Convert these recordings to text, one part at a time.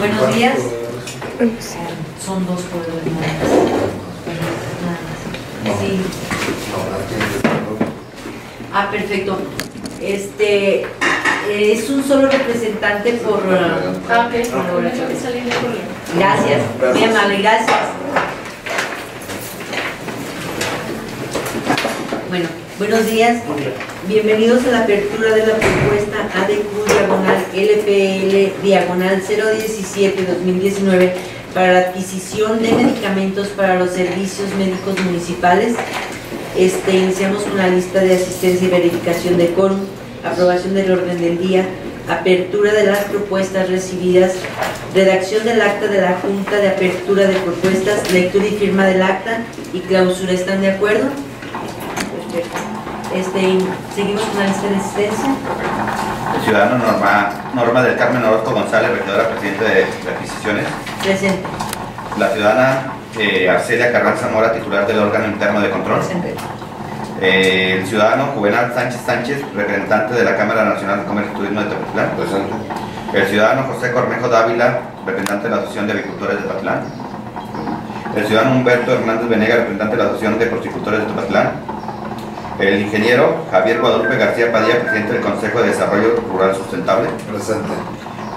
buenos días. Son dos poderes nada más. Sí. Ah, perfecto. Este es un solo representante por. Ah, ok. Gracias, muy amable, gracias. Bueno, buenos días. Bienvenidos a la apertura de la propuesta ADQ diagonal LPL diagonal 017-2019 para la adquisición de medicamentos para los servicios médicos municipales. Este, iniciamos con la lista de asistencia y verificación de quórum, aprobación del orden del día, apertura de las propuestas recibidas, redacción del acta de la Junta de Apertura de Propuestas, lectura y firma del acta y clausura. ¿Están de acuerdo? Perfecto. Este, seguimos con la lista de asistencia. El ciudadano Norma, Norma del Carmen Orozco González, regidora presidente de Adquisiciones. Presente. La ciudadana eh, Arcelia Carranza Mora, titular del órgano interno de control. Presente. Eh, el ciudadano Juvenal Sánchez Sánchez, representante de la Cámara Nacional de Comercio y Turismo de Tepetlán. El ciudadano José Cornejo Dávila, representante de la Asociación de Agricultores de Tepetlán. El ciudadano Humberto Hernández Venegas, representante de la Asociación de Porcicultores de Tepetlán. El ingeniero Javier Guadalupe García Padilla, presidente del Consejo de Desarrollo Rural Sustentable. Presente.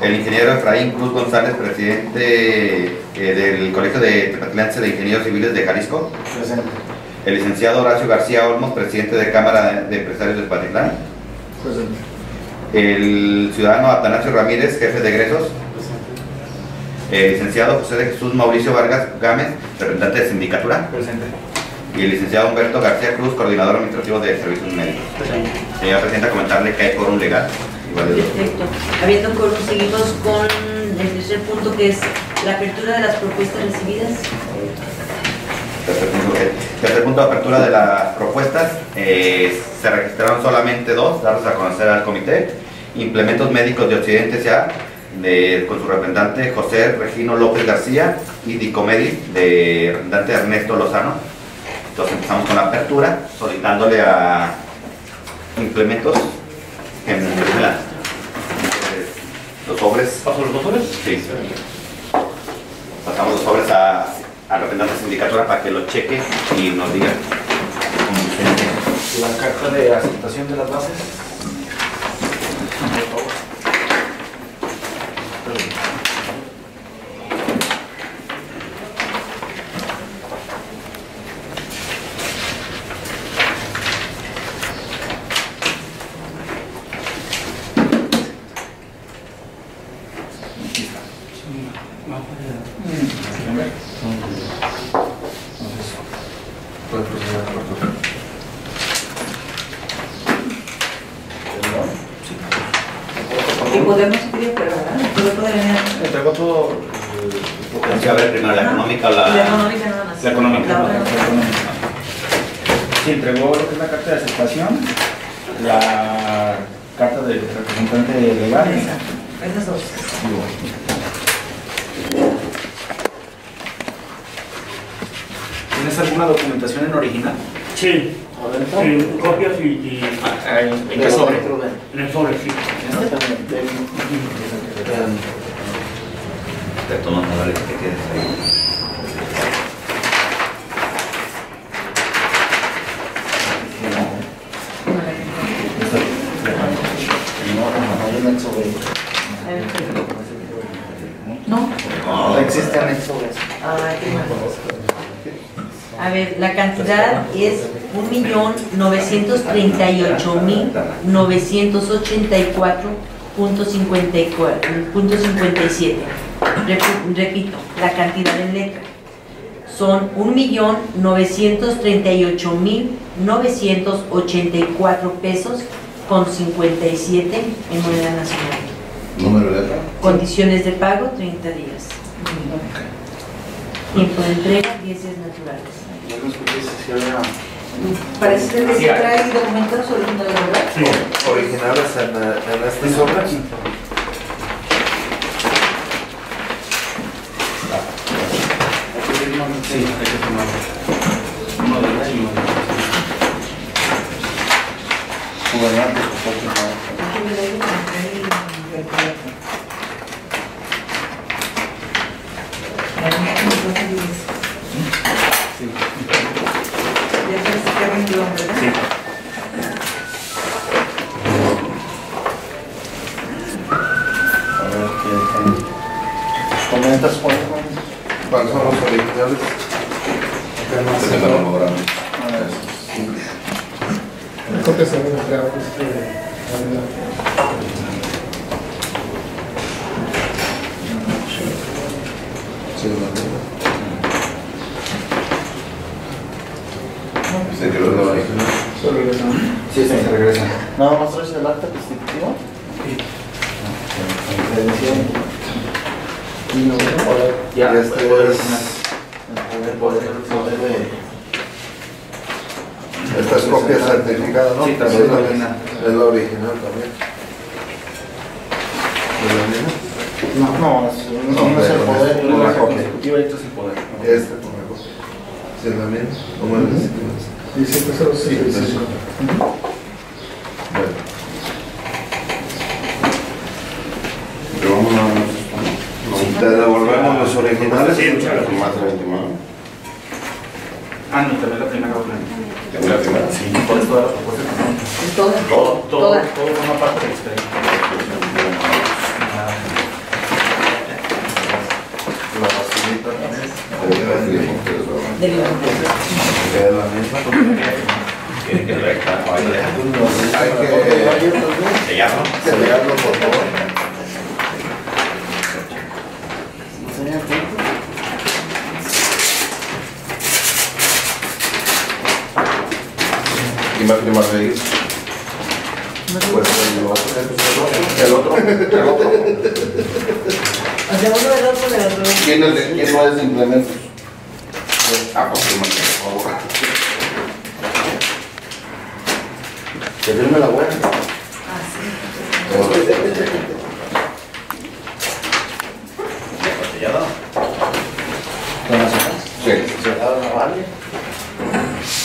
El ingeniero Efraín Cruz González, presidente eh, del Colegio de Tepetlense de Ingenieros Civiles de Jalisco. Presente. El licenciado Horacio García Olmos, presidente de Cámara de Empresarios de Patitlán. Presente. El ciudadano Atanasio Ramírez, jefe de egresos. El licenciado José de Jesús Mauricio Vargas Gámez, representante de sindicatura. Presente. Y el licenciado Humberto García Cruz, coordinador administrativo de servicios médicos. Señora Presidenta, comentarle que hay quórum legal. De. Perfecto. Habiendo quórum, seguimos con el tercer punto que es la apertura de las propuestas recibidas. Tercer punto, eh, tercer punto, apertura de las propuestas. Eh, se registraron solamente dos, darlos a conocer al comité. Implementos médicos de Occidente S.A. De, con su representante José Regino López García y Dicomedi de representante Ernesto Lozano. Entonces empezamos con la apertura, solicitándole a implementos en los sobres. ¿Paso los motores? Sí. Pasamos los sobres a, a representante de sindicatura para que lo cheque y nos diga. cómo se entiende. La carta de aceptación de las bases. Puede proceder a la apertura. Y podemos escribir, pero ¿verdad? Todo puede venir. Vamos a ver primero la económica La la. económica nada más. La económica. La. Sí, entregó lo que es la carta de aceptación, la carta del representante legal. Esas dos. ¿Tienes alguna documentación en original? Sí. Sí, copias y, y ¿En qué sobre? en el sobre, sí. Te tomas la leche que quieres ahí. No. No, existe anexo. Ay, qué mal. A ver, la cantidad es 1.938.984.57. Rep- Repito, la cantidad en letra. Son 1.938.984 pesos con 57 en moneda nacional. ¿Número de letra? Condiciones de pago, 30 días. Tiempo de entrega, 10 días naturales. Yo no escuché si se había Parece que Sí, se trae documentos originales, ¿verdad? Sí. originales en, en este sobre. Sí, hay que firmar. Uno de ellos y uno de ellos. Gobernante, por favor, firmar. renglón, ¿verdad? Sí. A ver, ¿qué comentas, Juan? ¿Cuáles son los originales? Se me lo lograron. A ver, Copias se van a crear, este, adelante. Sí, la misma. Se quedó la. ¿se? Sí, sí, regresa. Nada más traes el acta constitutiva. Y no, Ya, este es el poder, el poder de... Esta es copia certificada, ¿no? Sí, también es la original. Es la original también. ¿Es la misma? No, no, es, No, no es el poder, es no es una constitutiva y esto es el poder. Esta con eso. Bueno. Pero vamos a... Te devolvemos los originales. Sí, muchas gracias. Más de 20 más. Ah, no, también la primera. ¿Tengo la primera? Sí, por todas las propuestas. Todo, todo, forma parte del expediente. La basurita también. De la- misma. Que. Hay que Sellarlo. sellarlo, por favor. ¿Quién va a firmar de ahí? Pues el otro. El otro. El otro. O sea, uno del otro del otro. ¿Quién, de- quién no es? Ah, pues firma, por favor. Firme la buena. Ah, sí. Sellado. Con las hojas. Sí, Cerrado la vale.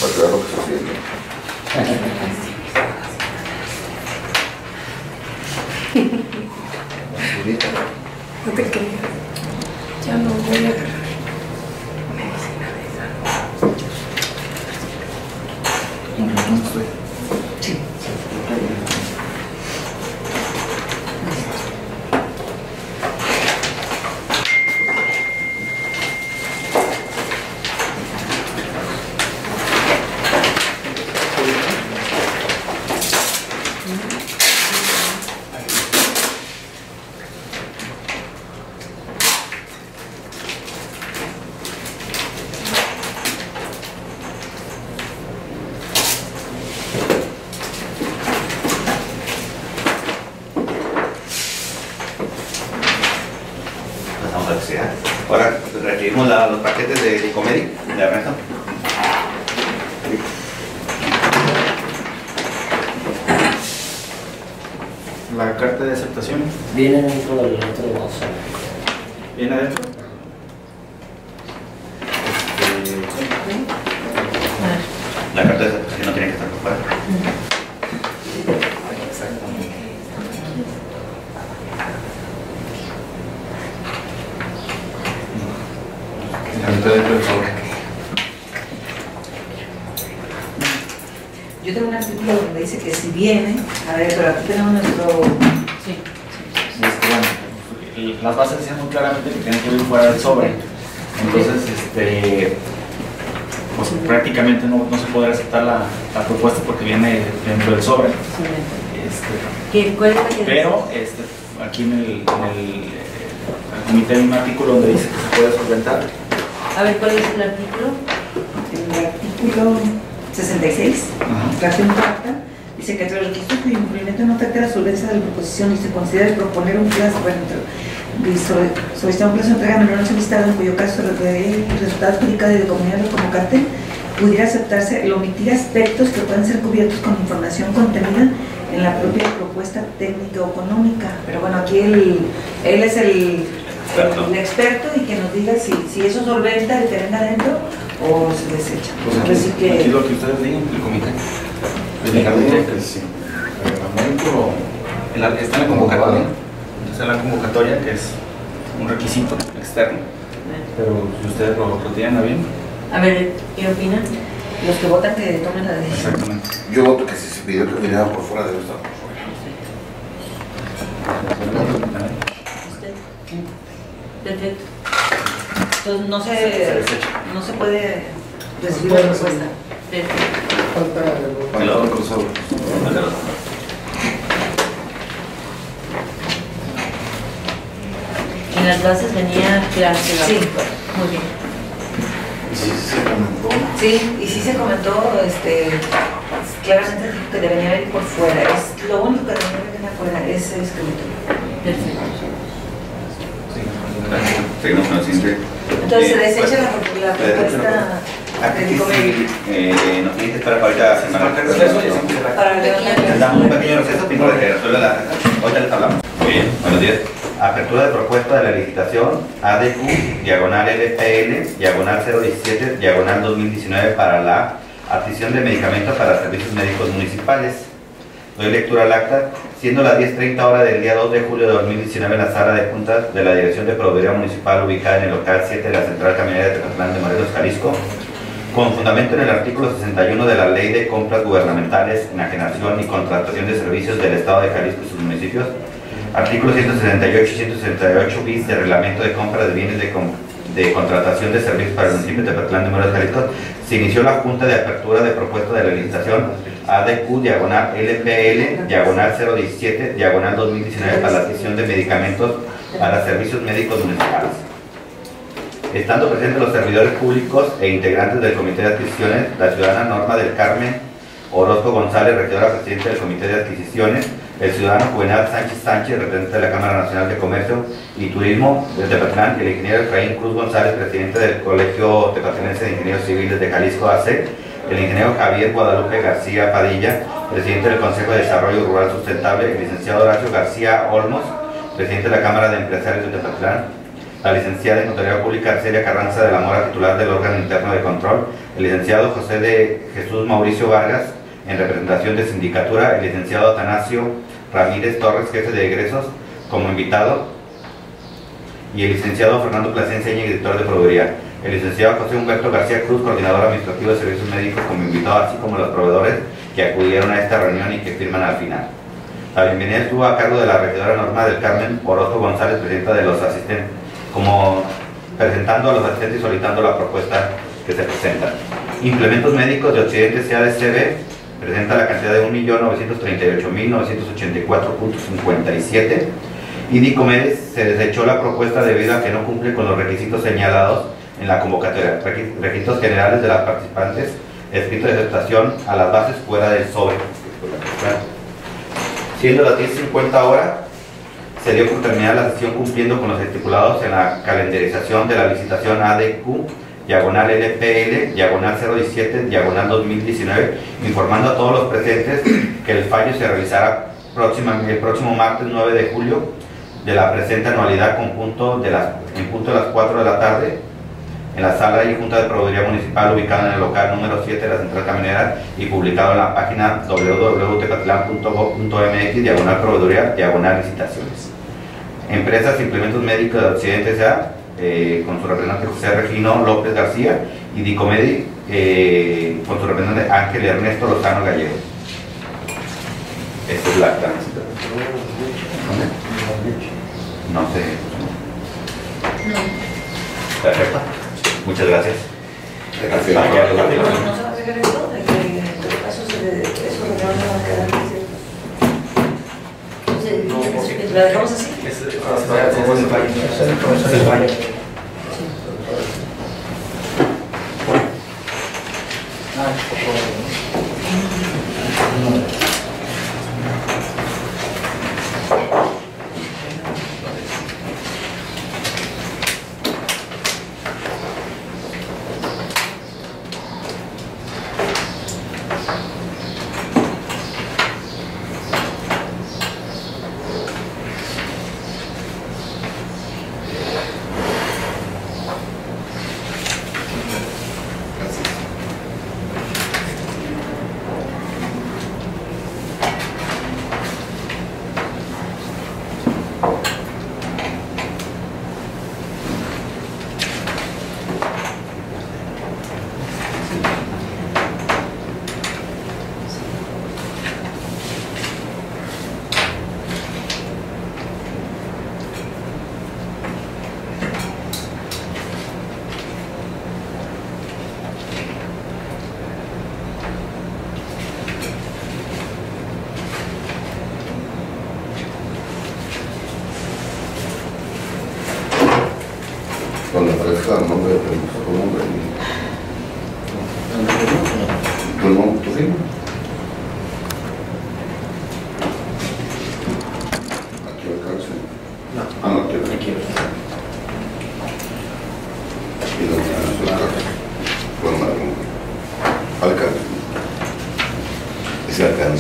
para que vean lo que se siente. Basurita. No te creas. Ya no voy a agarrar. Pasamos a la sociedad. Ahora requerimos la- los paquetes de Dicomedi, de Ernesto. La carta de aceptación Viene dentro del otro vaso. viene adentro. Este, La carta de aceptación no tiene que estar por fuera. Ahorita dentro del sobre. Yo tengo un artículo donde dice que si viene, a ver, pero aquí tenemos nuestro. Sí. Este, bueno, las bases decían muy claramente que tienen que ir fuera del sobre. Entonces, este, pues prácticamente no, no se podrá aceptar la, la propuesta porque viene dentro del sobre. Este, ¿Qué, ¿Cuál es la que pero este, aquí en el, en el, eh, el comité hay un artículo donde dice que se puede solventar. A ver, ¿cuál es el artículo? El artículo 66. Fracción cuarta, dice que entre los requisitos cuyo cumplimiento no afecta la solvencia de la proposición y se considera proponer un plazo, bueno, solicitar un plazo de entrega menor al solicitado, en cuyo caso el resultado adjudicado y de comunidad del convocante pudiera aceptarse el omitir aspectos que pueden ser cubiertos con información contenida en la propia propuesta técnica o económica. Pero bueno, aquí él, él es el Experto. el experto y que nos diga si, si eso solventa el que venga adentro o se desecha. Así Aquí que, lo que ustedes digan, el comité. Sí. El está en la convocatoria. Está en la convocatoria que es un requisito externo. Pero si ustedes lo, lo tienen a bien. a ver, ¿qué opinan? los que votan que tomen la decisión. Exactamente. Yo voto que si se pidió que viniera por fuera debe estar por fuera. ¿Usted? Perfecto. Entonces no se, no se puede recibir la propuesta. Perfecto. Falta el. En las bases venía la Sí. Muy bien. Y si se comentó, Sí, y sí se comentó, este, claramente dijo que debería venir por fuera. Es lo único que debería venir afuera es el escritorio. Perfecto. Siguiente. Entonces se Eh, desecha pues, la, la propuesta Aquí de sí, Dicomedia. eh, nos tiene que esperar para ahorita semana. para levantar. Damos un pequeño receso, primero de que resuelva la... Ahorita les hablamos. Muy bien, buenos días. Apertura de propuesta de la licitación ADQ, diagonal LPN, diagonal 017, diagonal 2019 para la adquisición de medicamentos para servicios médicos municipales. Doy lectura al acta, siendo las 10.30 hora del día 2 de julio de 2019 en la sala de juntas de la Dirección de Proveeduría Municipal ubicada en el local 7 de la Central Camionera de Tecatlán de Morelos, Jalisco, con fundamento en el artículo 61 de la Ley de Compras Gubernamentales, Enajenación y Contratación de Servicios del Estado de Jalisco y sus municipios, artículo 168 y 168 bis del Reglamento de Compra de Bienes de, Contratación de Servicios para el municipio de Tepetlán de Morelos, Jalisco, se inició la Junta de Apertura de Propuesta de la Licitación ADQ, diagonal LPL, diagonal 017, diagonal 2019 para la adquisición de medicamentos para servicios médicos municipales. Estando presentes los servidores públicos e integrantes del Comité de Adquisiciones, la ciudadana Norma del Carmen Orozco González, regidora presidente del Comité de Adquisiciones, el ciudadano Juvenal Sánchez Sánchez, representante de la Cámara Nacional de Comercio y Turismo de Tepatlán, y el ingeniero Efraín Cruz González, presidente del Colegio Tepatlanense de Ingenieros Civiles de Jalisco AC, el ingeniero Javier Guadalupe García Padilla, presidente del Consejo de Desarrollo Rural Sustentable, el licenciado Horacio García Olmos, presidente de la Cámara de Empresarios de Tepatlán, la licenciada en Notaría Pública Arcelia Carranza de la Mora, titular del órgano interno de control, el licenciado José de Jesús Mauricio Vargas, en representación de sindicatura, el licenciado Atanasio Ramírez Torres, jefe de egresos, como invitado, y el licenciado Fernando Plasencia, director de proveeduría, el licenciado José Humberto García Cruz, coordinador administrativo de servicios médicos, como invitado, así como los proveedores que acudieron a esta reunión y que firman al final. La bienvenida estuvo a cargo de la regidora Norma del Carmen Orozco González, presidenta de los asistentes, como presentando a los asistentes y solicitando la propuesta que se presenta. Implementos médicos de Occidente CADCB presenta la cantidad de 1.938.984.57 y Dicomedes se desechó la propuesta debido a que no cumple con los requisitos señalados en la convocatoria, requi- requisitos generales de las participantes, escrito de aceptación a las bases fuera del sobre. Siendo las 10.50 horas, se dio por terminada la sesión cumpliendo con los estipulados en la calendarización de la licitación ADQ, diagonal LPL, diagonal 017, diagonal 2019, informando a todos los presentes que el fallo se realizará el próximo martes 9 de julio de la presente anualidad con en punto de las 4 de la tarde en la sala y junta de proveeduría municipal ubicada en el local número 7 de la central camionera y publicado en la página www.tecatlán.gov.mx diagonal proveeduría diagonal licitaciones. Empresas Implementos Médicos de Occidente S.A. eh, con su representante José Regino López García y Dicomedi eh, con su representante Ángel Ernesto Lozano Gallego. Esta es la acta. No sé. Perfecto. Muchas gracias. Gracias. Ah, ya, de, de, de la danse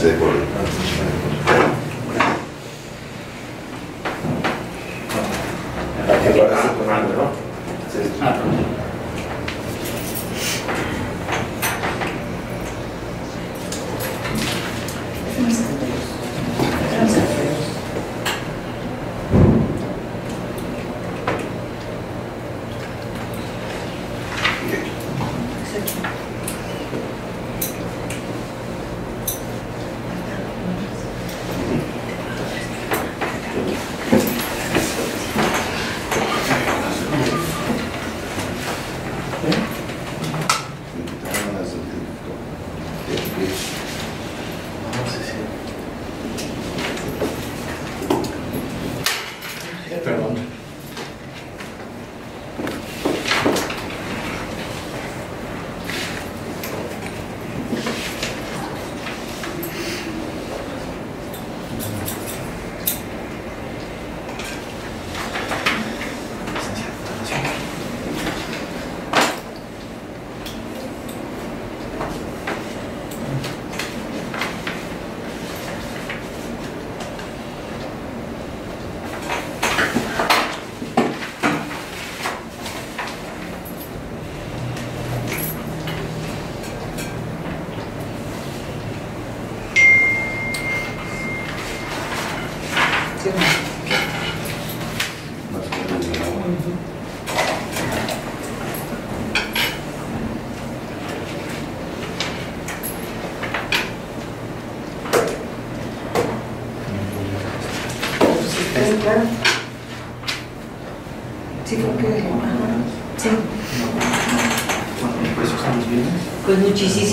they were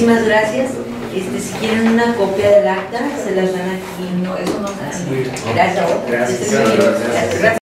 muchísimas gracias. Este, si quieren una copia del acta, se las dan aquí. No, eso no. Gracias. Gracias. Este Gracias. Gracias.